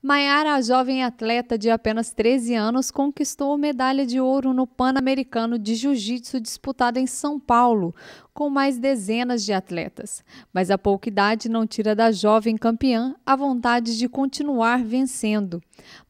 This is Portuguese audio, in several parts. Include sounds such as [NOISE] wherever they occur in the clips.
Maiara, a jovem atleta de apenas 13 anos, conquistou medalha de ouro no Pan-Americano de Jiu-Jitsu disputado em São Paulo, com mais dezenas de atletas. Mas a pouca idade não tira da jovem campeã a vontade de continuar vencendo.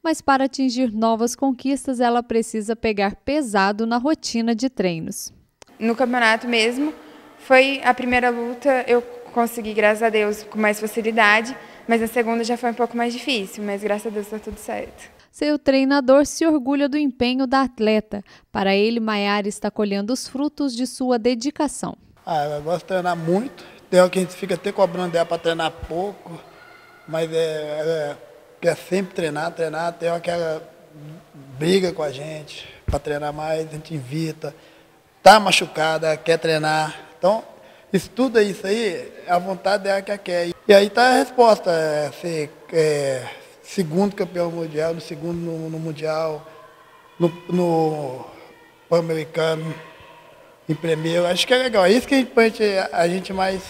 Mas para atingir novas conquistas, ela precisa pegar pesado na rotina de treinos. No campeonato mesmo, foi a primeira luta, eu consegui, graças a Deus, com mais facilidade mas a segunda já foi um pouco mais difícil, mas graças a Deus está tudo certo. Seu treinador se orgulha do empenho da atleta. Para ele, Maiara está colhendo os frutos de sua dedicação. Ah, eu gosto de treinar muito. Tem hora que a gente fica até cobrando dela para treinar pouco, mas é, é, quer sempre treinar, treinar. Tem hora que ela briga com a gente para treinar mais, a gente invita. Está machucada, quer treinar. Então, estuda isso aí, a vontade dela que ela quer. E aí está a resposta, é, ser é, segundo campeão mundial, no segundo no, no Mundial, no, no Pan-Americano, em primeiro. Acho que é legal, é isso que a gente, a gente mais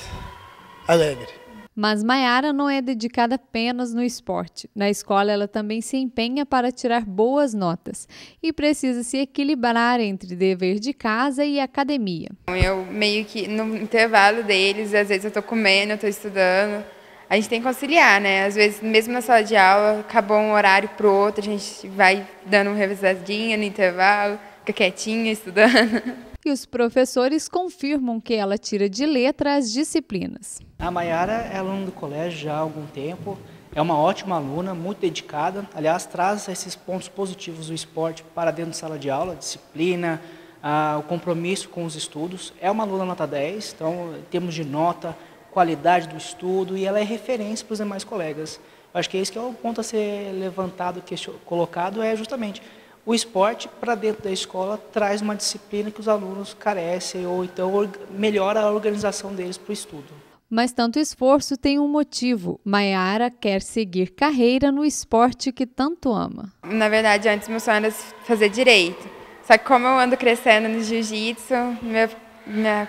alegre. Mas Maiara não é dedicada apenas no esporte. Na escola, ela também se empenha para tirar boas notas e precisa se equilibrar entre dever de casa e academia. Eu meio que no intervalo deles, às vezes eu estou comendo, eu estou estudando. A gente tem que conciliar, né? Às vezes, mesmo na sala de aula, acabou um horário para o outro, a gente vai dando uma revisadinha no intervalo, fica quietinha, estudando. [LAUGHS] e os professores confirmam que ela tira de letra as disciplinas. A Mayara é aluna do colégio já há algum tempo, é uma ótima aluna, muito dedicada, aliás, traz esses pontos positivos do esporte para dentro da sala de aula, disciplina, ah, o compromisso com os estudos. É uma aluna nota 10, então, em termos de nota, qualidade do estudo, e ela é referência para os demais colegas. Acho que esse que é o ponto a ser levantado, colocado, é justamente o esporte para dentro da escola traz uma disciplina que os alunos carecem ou então melhora a organização deles para o estudo. Mas tanto esforço tem um motivo. Maiara quer seguir carreira no esporte que tanto ama. Na verdade, antes meu sonho era fazer direito. Só que como eu ando crescendo no jiu-jitsu,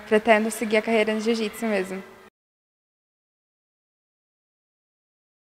pretendo seguir a carreira no jiu-jitsu mesmo.